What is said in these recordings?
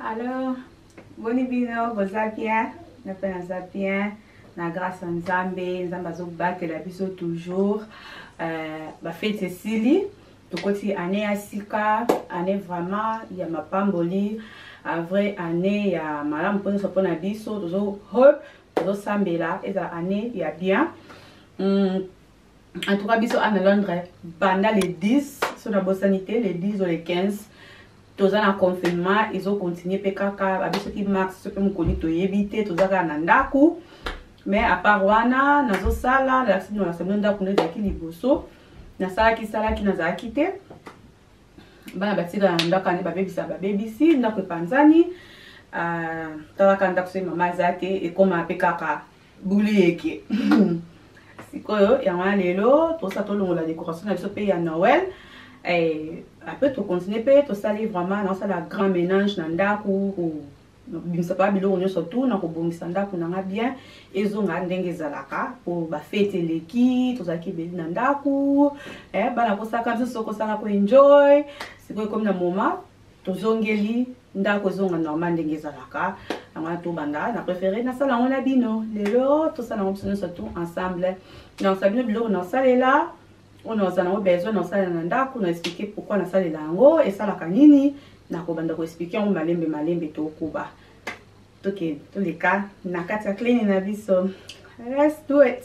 Allo, boni bino boza bien? Nga mpe naza bien na grâce ya Nzambe. Nzambe azobatela biso toujours. Euh, bafeti esili tokoti année ya sika année vraiment ya mapamboli avrai année ya malamu mpo nyonso mpo na biso tozo hope tozosambela ezala année ya bien mm. en tout cas biso ana londres banda le 10 so na bosani te le 10 o le 15 toza na confinement ezocontinue mpe kaka babi soki max so mpe mokoni toyebi te toza kaka na ndako mais apart wana nazosala nalakisi bino nasabino ndako nde ezalaki liboso nasalaki salaki nazalaki te bana batikala na ndako ane babebisa babebisi ndako epanzani ah, talaka ndako soki mama aza te ekoma mpe kaka buliyeke sikoyo yango wana lelo tosa tolongola décoration na biso mpe ya noel eh, apres tocontinue mpe tosali vraiment naosala grand ménage na ndako bimisa mpa biloko nyonso tu na kobongisa ndako na nga bien ezonga ndenge ezalaka mpo bafete eleki tozalaki ebeli na ndako eh, bana kosaka biso sokosaka koenjoy sikoyo ekomi na moment tozongeli ndako ezonga normal ndenge ezalaka yango wana tobanda na préféré nasala yango na bino lelo tosala yango biso nyonso tout ensemble nayokisa bino biloko naosalela oyo naoza nango besoin naosalela na ndako na explike pourkui nasalela yango esalaka nini nakobanda koexplike yango malembe malembe tokoba tokende toleka na kati ya klini na biso let's do it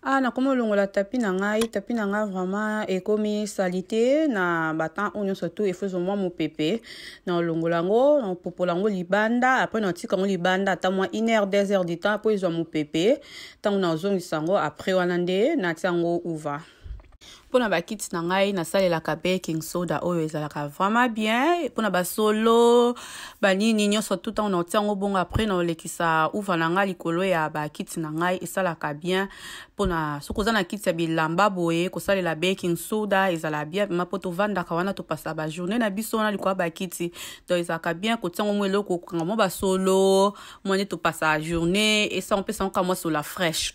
ah nakomi olongola tapi na ngai tapi na ngai vraiment ekomi salite na batemp oyo nyonso tu efuzo mwa mopepe na olongola yango na opopola yango libanda apres na otika yango libanda ata mwa une heure deux heures du temps mpo ezwa mopepe ntango na ozongisa yango apres wana nde natia yango uva mpo na bakiti na ngai nasalelaka baking soda oyo ezalaka vraiment bien mpo na basolo banini nyonso tout ntango naotia yango bongo après naolekisa uva na ngai likolo ya bakiti na ngai esalaka bien mpo na soki oza na kiti ya bilamba boye kosalela baking soda ezala bien vraimen mpo tovandaka wana topasa bajourne na biso wana likolo ya bakiti donc ezalaka bien kotia yango mwa eloko kokanga mwa basolo mwa nde topasa journe esango mpe sango kaka mwa sola fraîche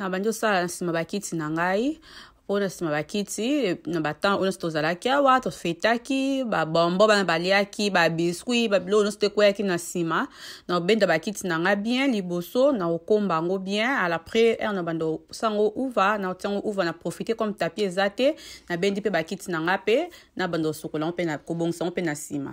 nabandi osala na nsima bakiti na ngai mpo na nsima bakiti na batemp oyo nyonso tozalaki awa tofetaki babombo bana baliaki babiskuit babilo nyonso te ekweyaki na nsima na obenda bakiti na nga bien liboso na okomba yango bien ala après heure na banda osango uva na otiango uva na profite comme tapi eza te nabendi mpe bakiti na nga mpe na banda osokola yango mpe na kobongisa yango mpe na nsima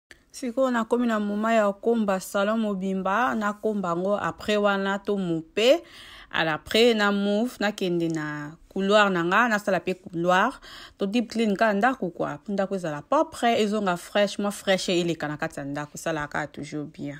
sikoyo nakomi na moma ya komba salon mobimba nakomba yango après wana to mope alapres na move nakende na couloir na nga nasala mpe couloir to deep clean kaka ndako kua mpo ndako ezala propre ezonga fraîche mwa fraîche eleka na kati ya ndako esalaka kaka toujours bien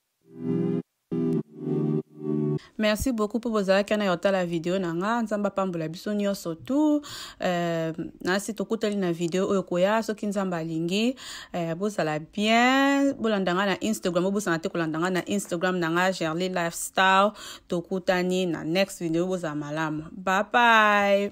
merci beaucoup mpo bozalaki na ya otala video na nga nzambe apambola biso nyonso tu euh, nasi tokutani na video oyo koya soki nzambe alingi euh, bozala bien bolanda nga na instagram bobosana te kolanda nga na instagram na nga gerly lifestyle tokutani na next video bozala malamu babai